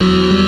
you.